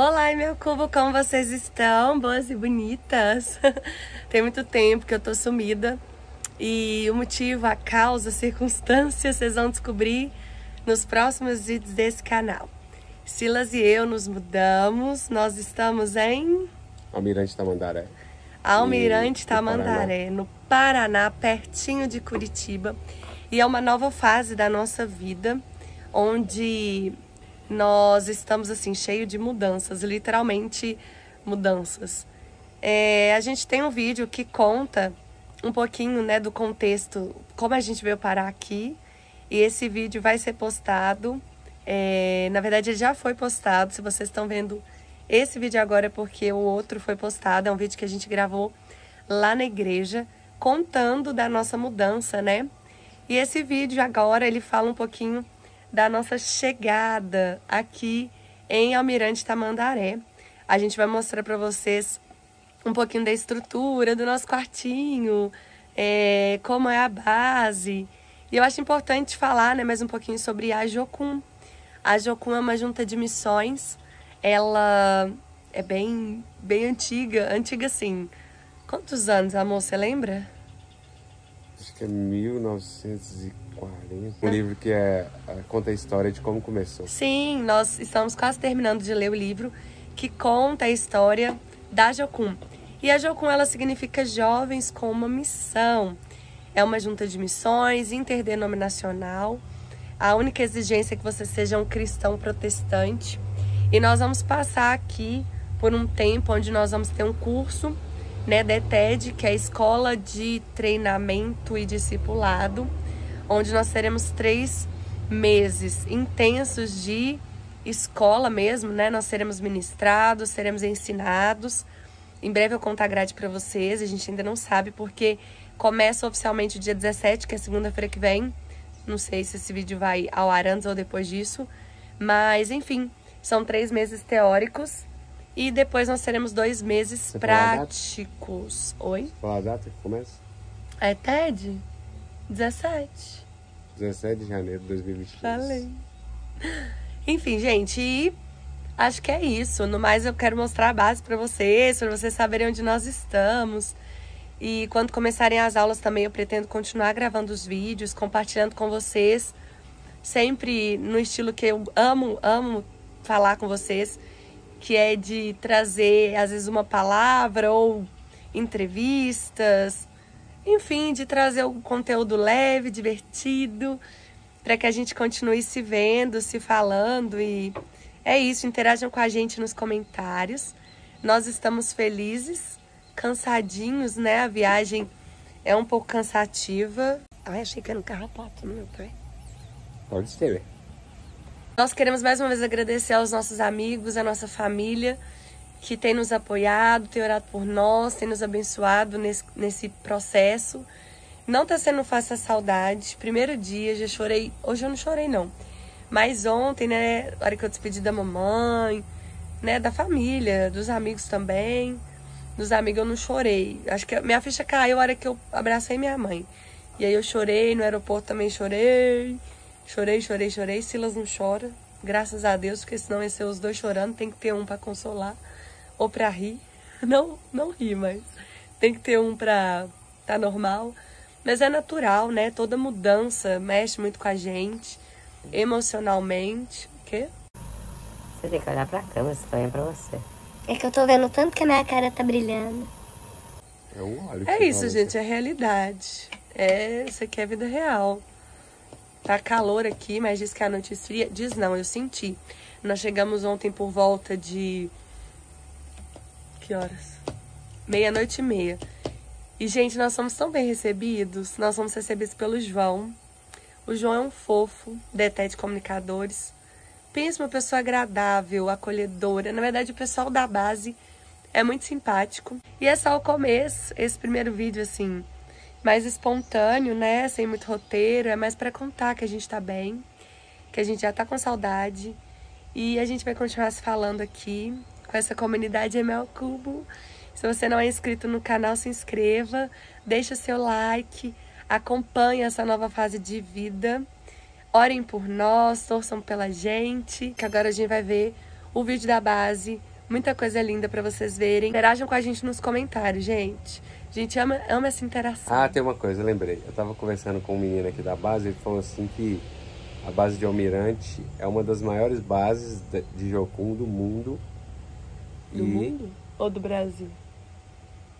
Olá, meu cubo, como vocês estão? Boas e bonitas? Tem muito tempo que eu tô sumida e o motivo, a causa, a circunstância, vocês vão descobrir nos próximos vídeos desse canal. Silas e eu nos mudamos, nós estamos em... Almirante Tamandaré. Almirante Tamandaré, no Paraná, pertinho de Curitiba. E é uma nova fase da nossa vida, onde nós estamos assim, cheio de mudanças, literalmente mudanças. É, a gente tem um vídeo que conta um pouquinho né, do contexto, como a gente veio parar aqui. E esse vídeo vai ser postado. É, na verdade, ele já foi postado. Se vocês estão vendo esse vídeo agora é porque o outro foi postado. É um vídeo que a gente gravou lá na igreja, contando da nossa mudança, né? E esse vídeo agora ele fala um pouquinho da nossa chegada aqui em Almirante Tamandaré. A gente vai mostrar para vocês um pouquinho da estrutura do nosso quartinho, é, como é a base. E eu acho importante falar né, mais um pouquinho sobre a Jocum. A Jocum é uma junta de missões. Ela é bem, bem antiga, antiga sim. Quantos anos, amor, você lembra? Acho que é 1940. Um livro que é, conta a história de como começou. Sim, nós estamos quase terminando de ler o livro que conta a história da Jocum. E a Jocum ela significa jovens com uma missão. É uma junta de missões interdenominacional. A única exigência é que você seja um cristão protestante. E nós vamos passar aqui por um tempo onde nós vamos ter um curso, né, da ETED, que é a Escola de Treinamento e Discipulado, onde nós teremos três meses intensos de escola mesmo, né? Nós seremos ministrados, seremos ensinados. Em breve eu conto a grade para vocês, a gente ainda não sabe porque começa oficialmente o dia 17, que é segunda-feira que vem. Não sei se esse vídeo vai ao ar antes ou depois disso. Mas, enfim, são três meses teóricos e depois nós teremos dois meses Você práticos. Oi? Qual a data que começa? É TED? 17. 17 de janeiro de 2023. Falei. Enfim, gente, acho que é isso. No mais, eu quero mostrar a base para vocês, para vocês saberem onde nós estamos. E quando começarem as aulas também, eu pretendo continuar gravando os vídeos, compartilhando com vocês, sempre no estilo que eu amo, amo falar com vocês, que é de trazer às vezes uma palavra ou entrevistas, enfim, de trazer um conteúdo leve, divertido para que a gente continue se vendo, se falando e é isso, interajam com a gente nos comentários. Nós estamos felizes, cansadinhos, né? A viagem é um pouco cansativa. Ai, achei que era um carrapato no meu pé. Pode ser. Nós queremos mais uma vez agradecer aos nossos amigos, à nossa família, que tem nos apoiado, tem orado por nós, tem nos abençoado nesse, nesse processo. Não tá sendo fácil a saudade. Primeiro dia, já chorei. Hoje eu não chorei, não. Mas ontem, né, hora que eu despedi da mamãe, né, da família, dos amigos também. Dos amigos eu não chorei. Acho que minha ficha caiu na hora que eu abracei minha mãe. E aí eu chorei, no aeroporto também chorei. Chorei, chorei, chorei. Silas não chora. Graças a Deus, porque senão ia ser os dois chorando. Tem que ter um para consolar ou para rir. Não, não rir, mas tem que ter um pra tá normal. Mas é natural, né? Toda mudança mexe muito com a gente, emocionalmente. O quê? Você tem que olhar pra câmera, se tá pra você. É que eu tô vendo tanto que a minha cara tá brilhando. É um olho. É isso, gente, é realidade. É, isso aqui é vida real. Tá calor aqui, mas diz que a noite esfria. Diz não, eu senti. Nós chegamos ontem por volta de. Que horas? Meia-noite e meia. E, gente, nós somos tão bem recebidos. Nós somos recebidos pelo João. O João é um fofo, detete comunicadores. Pensa uma pessoa agradável, acolhedora. Na verdade, o pessoal da base é muito simpático. E é só o começo, esse primeiro vídeo, assim, mais espontâneo, né? Sem muito roteiro. É mais para contar que a gente tá bem, que a gente já tá com saudade. E a gente vai continuar se falando aqui com essa comunidade Emel Cubo. Se você não é inscrito no canal, se inscreva, deixa seu like, acompanhe essa nova fase de vida. Orem por nós, torçam pela gente, que agora a gente vai ver o vídeo da base, muita coisa linda pra vocês verem. Interajam com a gente nos comentários, gente. A gente ama, ama essa interação. Ah, tem uma coisa, lembrei. Eu tava conversando com um menino aqui da base, ele falou assim que a base de Almirante é uma das maiores bases de Jocum do mundo. Do mundo ou do Brasil?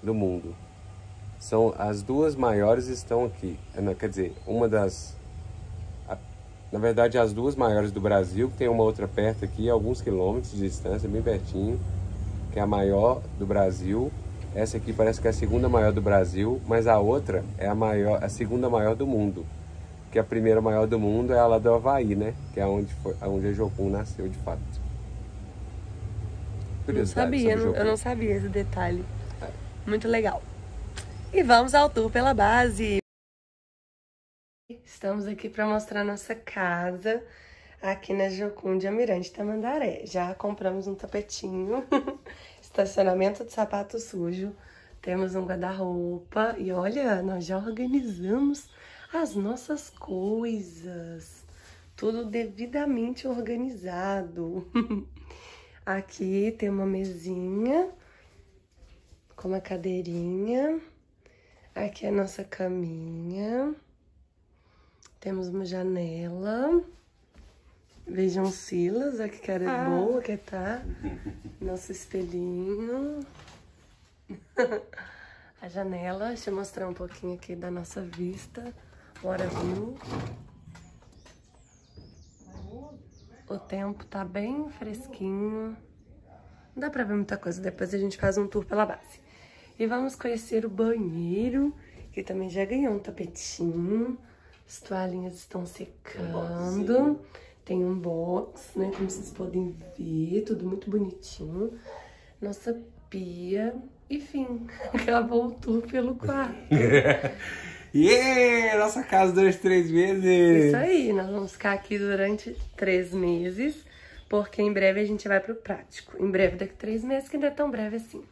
do mundo. São as duas maiores estão aqui. Não, Quer dizer, uma das na verdade as duas maiores do Brasil, tem uma outra perto aqui, alguns quilômetros de distância, bem pertinho, que é a maior do Brasil. Essa aqui parece que é a segunda maior do Brasil, mas a outra é a maior, a segunda maior do mundo. Que a primeira maior do mundo é a lá do Havaí, né? Que é onde foi, onde a Jocum nasceu de fato. Não Curiosidade sabia, não- eu Jocum. não sabia esse detalhe. Muito legal. E vamos ao tour pela base. Estamos aqui para mostrar nossa casa aqui na Jocum de Almirante Tamandaré. Já compramos um tapetinho, estacionamento de sapato sujo, temos um guarda-roupa e olha, nós já organizamos as nossas coisas. Tudo devidamente organizado. Aqui tem uma mesinha com uma cadeirinha. Aqui é a nossa caminha. Temos uma janela. Vejam Silas, aqui que cara boa que tá. Nosso espelhinho. A janela, deixa eu mostrar um pouquinho aqui da nossa vista. Bora viu? O tempo tá bem fresquinho. Não dá pra ver muita coisa, depois a gente faz um tour pela base. E vamos conhecer o banheiro, que também já ganhou um tapetinho. As toalhinhas estão secando. Tem um box, né? Como vocês podem ver, tudo muito bonitinho. Nossa pia. Enfim, acabou o tour pelo quarto. Yeah! Nossa casa durante três meses! Isso aí, nós vamos ficar aqui durante três meses, porque em breve a gente vai pro prático. Em breve, daqui três meses, que ainda é tão breve assim.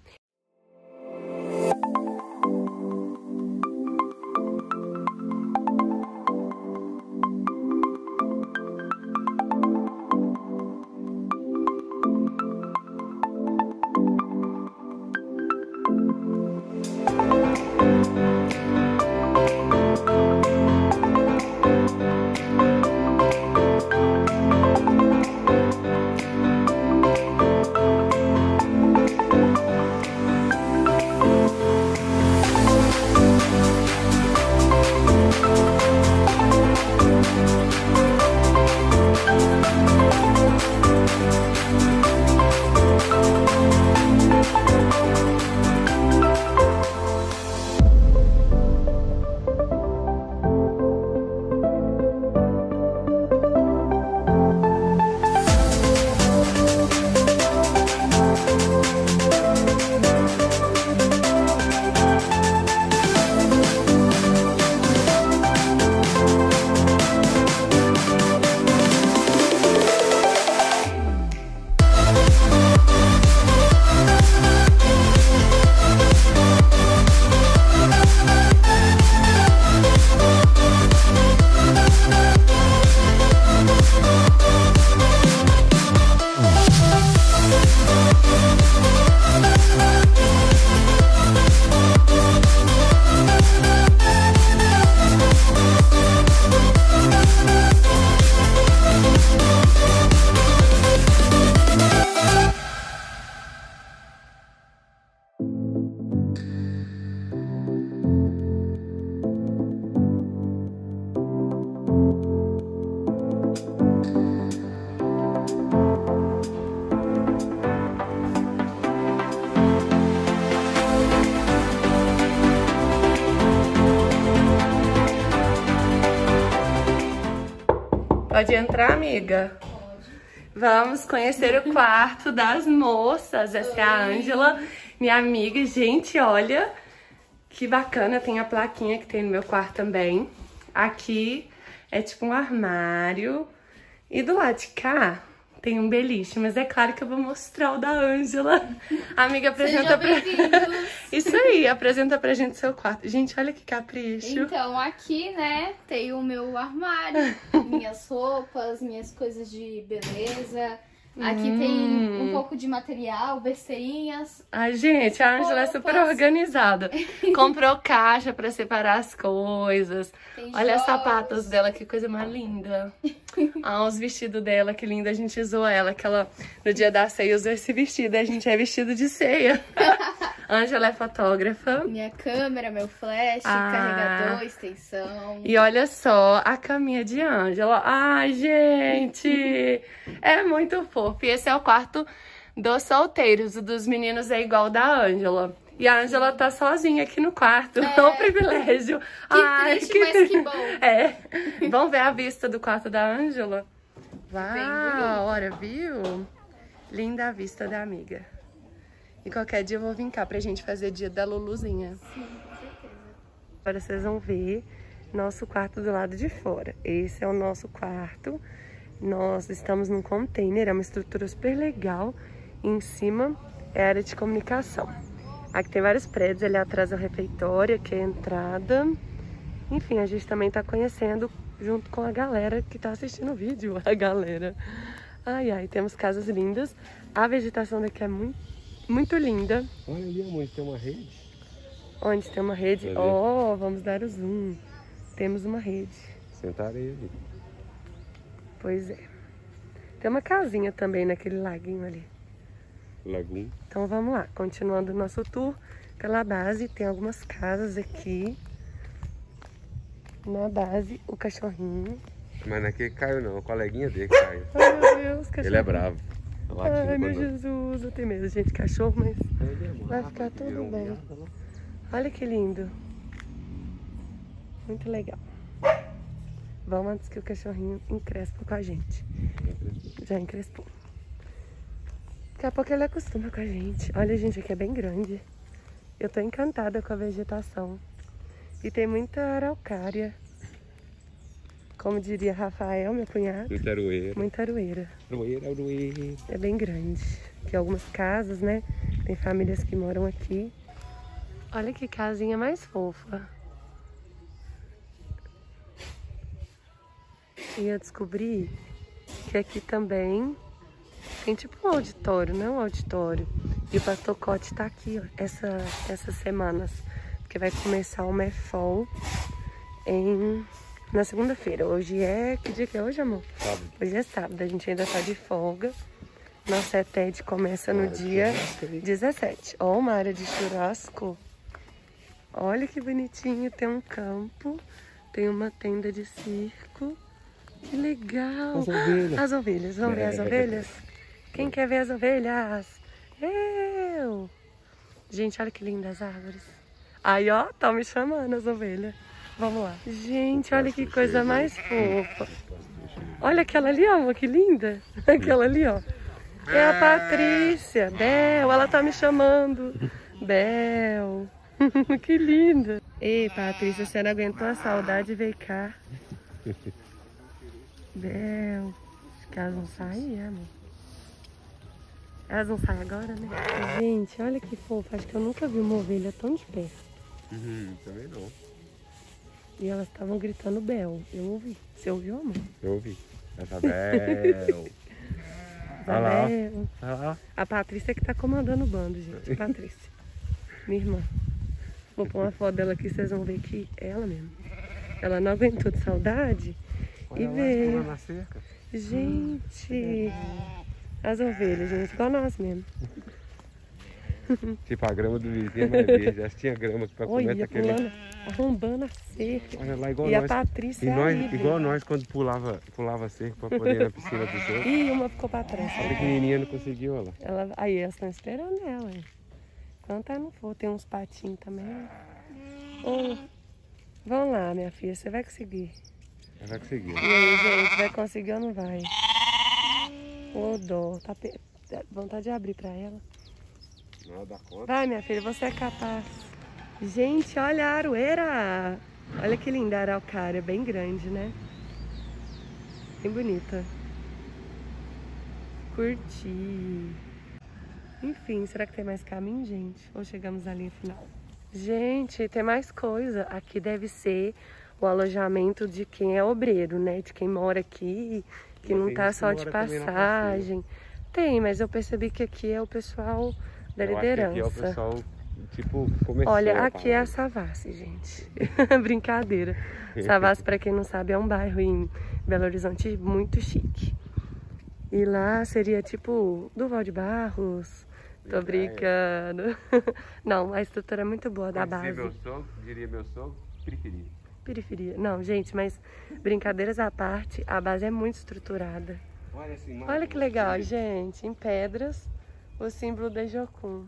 Pode entrar, amiga? Vamos conhecer o quarto das moças. Essa é a Ângela, minha amiga. Gente, olha que bacana. Tem a plaquinha que tem no meu quarto também. Aqui é tipo um armário. E do lado de cá tem um beliche. Mas é claro que eu vou mostrar o da Ângela. Amiga, apresenta pra... Isso aí, apresenta pra gente seu quarto. Gente, olha que capricho. Então, aqui, né, tem o meu armário, minhas roupas, minhas coisas de beleza. Aqui Hum. tem um pouco de material, besteirinhas. Ai, gente, a Ângela é super organizada. Comprou caixa pra separar as coisas. Tem Olha os jogos. sapatos dela, que coisa mais linda. Ah, os vestidos dela, que linda. A gente usou ela, que ela no dia da ceia usou esse vestido. A gente é vestido de ceia. Ângela é fotógrafa. Minha câmera, meu flash, Ah. carregador, extensão. E olha só a caminha de Ângela. Ai, gente! É muito fofo. E esse é o quarto dos solteiros. O dos meninos é igual da Ângela. E a Ângela tá sozinha aqui no quarto. É um privilégio. Que triste, mas tri- que bom. É. Vamos ver a vista do quarto da Ângela? Uau, olha, viu? Linda a vista da amiga. E qualquer dia eu vou vir cá pra gente fazer dia da Luluzinha. Agora vocês vão ver nosso quarto do lado de fora. Esse é o nosso quarto. Nós estamos num container, é uma estrutura super legal. E em cima é a área de comunicação. Aqui tem vários prédios, ali atrás é o refeitório, aqui é a entrada. Enfim, a gente também tá conhecendo junto com a galera que tá assistindo o vídeo. A galera. Ai, ai, temos casas lindas. A vegetação daqui é muito, muito linda. Olha ali, amor, tem uma rede. Onde tem uma rede. Ali. Oh, vamos dar o zoom. Temos uma rede. Sentarei ali. Pois é. Tem uma casinha também naquele laguinho ali. Lagoon. Então vamos lá, continuando o nosso tour pela base. Tem algumas casas aqui. Na base, o cachorrinho. Mas naquele caiu não, o coleguinha dele caiu. Ai, meu Deus, cachorro. Ele é bravo. Latindo Ai, meu Jesus, eu tenho medo, gente, cachorro, mas é Vai ficar tudo um bem. né? olha que lindo. Muito legal. Vamos antes que o cachorrinho encrespa com a gente. Já encrespou. Daqui a pouco ele acostuma com a gente. Olha, gente, aqui é bem grande. Eu tô encantada com a vegetação. E tem muita araucária. Como diria Rafael, meu cunhado, Muito aroeira. muita aroeira. Aroeira, aroeira. É bem grande. Tem algumas casas, né? Tem famílias que moram aqui. Olha que casinha mais fofa. E eu descobri que aqui também tem tipo um auditório, não é um auditório. E o pastor Cote tá aqui, ó, essa, essas semanas. Porque vai começar o MEFOL em, na segunda-feira. Hoje é. Que dia que é hoje, amor? Sábado. Hoje é sábado, a gente ainda tá de folga. Nossa ETED começa no dia 17. Ó, uma área de churrasco. Olha que bonitinho, tem um campo, tem uma tenda de circo. Que legal! As ovelhas. As ovelhas, vamos ver as É. ovelhas? Quem quer ver as ovelhas? Eu! Gente, olha que lindas as árvores. Aí, ó, tá me chamando as ovelhas. Vamos lá. Gente, olha que coisa mais fofa. Olha aquela ali, ó, amor, que linda. Aquela ali, ó. É a Patrícia. Bel, ela tá me chamando. Bel. que linda. Ei, Patrícia, você não aguentou a saudade e veio cá. Bel. Acho que elas vão sair, amor. Elas vão sair agora, né? Gente, olha que fofa. Acho que eu nunca vi uma ovelha tão de perto. Uhum, também não. E elas estavam gritando Bel. Eu ouvi. Você ouviu, amor? Eu ouvi. Essa Bel. Olha lá. Olha lá. A Patrícia que tá comandando o bando, gente. Patrícia. Minha irmã. Vou pôr uma foto dela aqui, vocês vão ver que é ela mesmo. Ela não aguentou de saudade Olha e lá, veio. na cerca. Gente. As ovelhas, gente, igual nós mesmo. Tipo, a grama do vizinho é mais verde. Elas tinham grama pra comer Olha, aquele... pulando, arrombando a cerca. Olha lá, igual E a nós. Patrícia E nós, igual nós quando pulava, pulava cerca pra poder ir na piscina dos outros. Ih, uma ficou pra trás. A pequenininha não conseguiu, olha lá. Ela, aí elas estão esperando ela. Enquanto ela não for, tem uns patinhos também. Ô, vamos lá, minha filha, você vai conseguir. Ela vai conseguir. E aí, gente, vai conseguir ou não vai? Ô, dó, tá pe... vontade de abrir pra ela. Vai, minha filha, você é capaz. Gente, olha a aroeira! Olha que linda a araucária, bem grande, né? Bem bonita. Curti. Enfim, será que tem mais caminho, gente? Ou chegamos na linha final? Gente, tem mais coisa. Aqui deve ser o alojamento de quem é obreiro, né? De quem mora aqui, que não tá só de passagem. tem, mas eu percebi que aqui é o pessoal da Eu liderança. aqui é o pessoal, tipo, começou Olha, a aqui é a. Savassi, gente. Brincadeira. Savassi, pra quem não sabe, é um bairro em Belo Horizonte muito chique. E lá seria tipo Duval de Barros. Tô brincando. Não, a estrutura é muito boa da base. meu sogro, diria meu sogro, periferia. Periferia. Não, gente, mas brincadeiras à parte, a base é muito estruturada. Olha imagem. Olha que legal, gente. Em pedras, o símbolo da Jocum.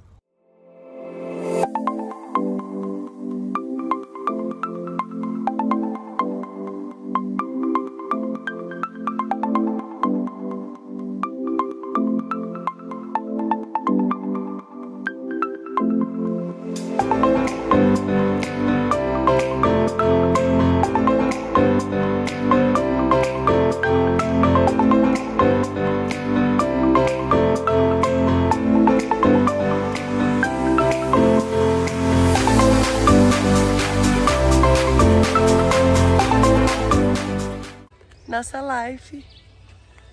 Life,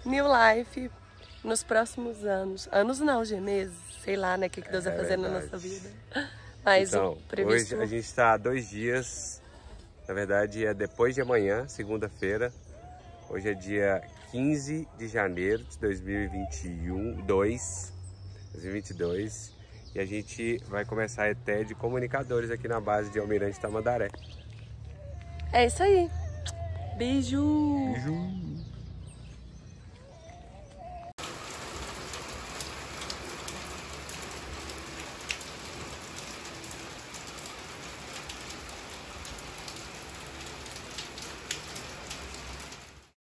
new life, nos próximos anos. Anos não, G, meses. Sei lá, né, o que, que Deus vai É fazer na verdade. nossa vida. Mas Então, previsto... hoje a gente está há dois dias, na verdade é depois de amanhã, segunda-feira. Hoje é dia 15 de janeiro de 2021, 2, 2022. E a gente vai começar a ETE de comunicadores aqui na base de Almirante Tamandaré. É isso aí. Beijo! Beijo!